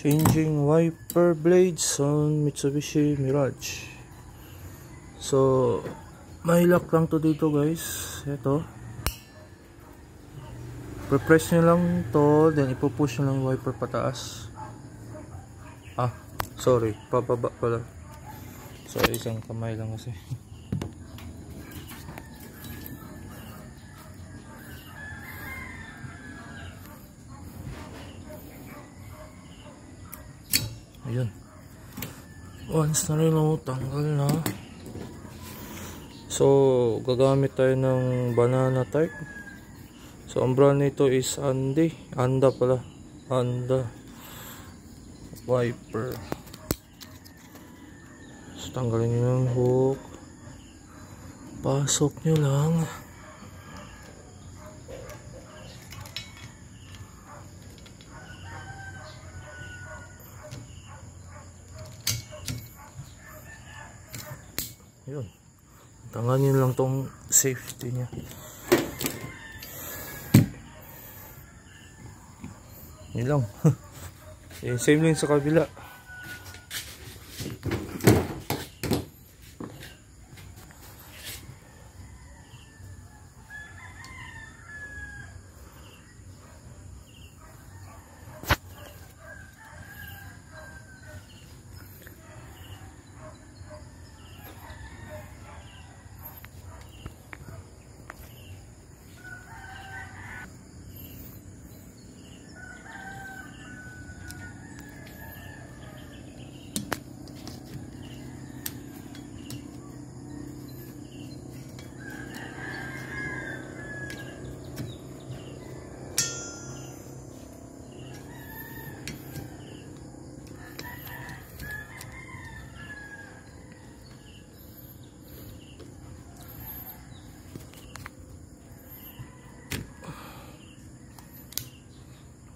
changing wiper blades on Mitsubishi Mirage. So may lock lang to dito guys. Ito. Pre-press nyo lang to then ipupush nyo lang wiper pataas. Ah sorry. Pababa pala. So isang kamay lang kasi ayun. Once na rin ako tanggal na. So gagamit tayo ng banana type. So ang brand nito is Andy. Anda pala. Anda. Wiper. So tanggalin nyo yung hook. Pasok nyo lang yun tanganin lang tong safety niya. Yun lang. Eh, same lang sa kabila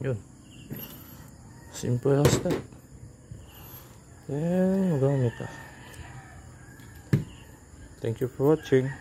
Yun. Simple as that. Then, magamit ah. Thank you for watching.